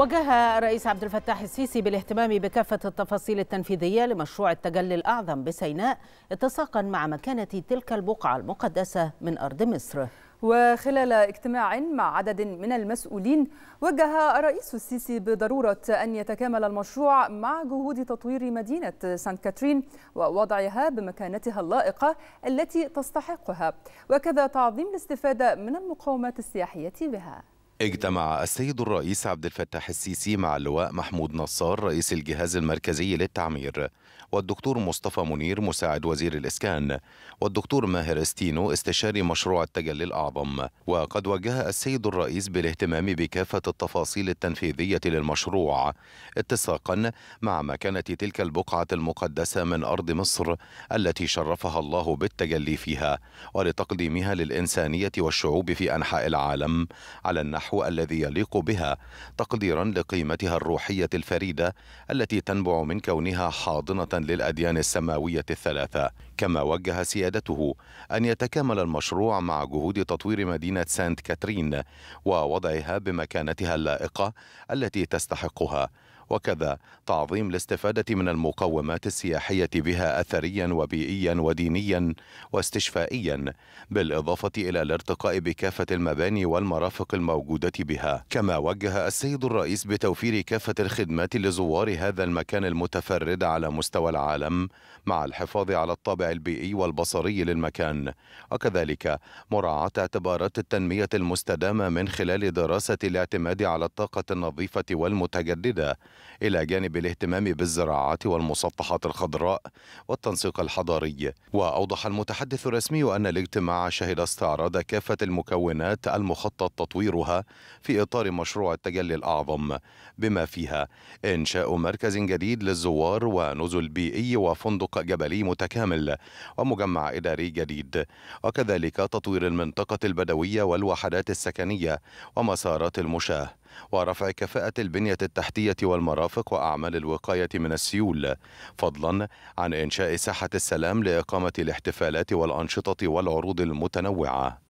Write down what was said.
وجه الرئيس عبد الفتاح السيسي بالاهتمام بكافة التفاصيل التنفيذية لمشروع التجلي الأعظم بسيناء اتساقا مع مكانة تلك البقعة المقدسة من أرض مصر. وخلال اجتماع مع عدد من المسؤولين وجه الرئيس السيسي بضرورة أن يتكامل المشروع مع جهود تطوير مدينة سانت كاترين ووضعها بمكانتها اللائقة التي تستحقها وكذا تعظيم الاستفادة من المقومات السياحية بها. اجتمع السيد الرئيس عبد الفتاح السيسي مع اللواء محمود نصار رئيس الجهاز المركزي للتعمير والدكتور مصطفى منير مساعد وزير الإسكان والدكتور ماهر استينو استشاري مشروع التجلي الأعظم. وقد وجه السيد الرئيس بالاهتمام بكافة التفاصيل التنفيذية للمشروع اتساقا مع مكانة تلك البقعة المقدسة من أرض مصر التي شرفها الله بالتجلي فيها ولتقديمها للإنسانية والشعوب في أنحاء العالم على النحو الذي يليق بها تقديرا لقيمتها الروحية الفريدة التي تنبع من كونها حاضنة للأديان السماوية الثلاثة. كما وجه سيادته أن يتكامل المشروع مع جهود تطوير مدينة سانت كاترين ووضعها بمكانتها اللائقة التي تستحقها. وكذا. تعظيم الاستفادة من المقومات السياحية بها أثريا وبيئيا ودينيا واستشفائيا بالإضافة إلى الارتقاء بكافة المباني والمرافق الموجودة بها. كما وجه السيد الرئيس بتوفير كافة الخدمات لزوار هذا المكان المتفرد على مستوى العالم مع الحفاظ على الطابع البيئي والبصري للمكان. وكذلك مراعاة اعتبارات التنمية المستدامة من خلال دراسة الاعتماد على الطاقة النظيفة والمتجددة إلى جانب الاهتمام بالزراعات والمسطحات الخضراء والتنسيق الحضاري. وأوضح المتحدث الرسمي أن الاجتماع شهد استعراض كافة المكونات المخطط تطويرها في إطار مشروع التجلي الأعظم بما فيها إنشاء مركز جديد للزوار ونزل بيئي وفندق جبلي متكامل ومجمع إداري جديد. وكذلك تطوير المنطقة البدوية والوحدات السكنية ومسارات المشاة. ورفع كفاءة البنية التحتية والمرافق وأعمال الوقاية من السيول فضلا عن إنشاء ساحة السلام لإقامة الاحتفالات والأنشطة والعروض المتنوعة.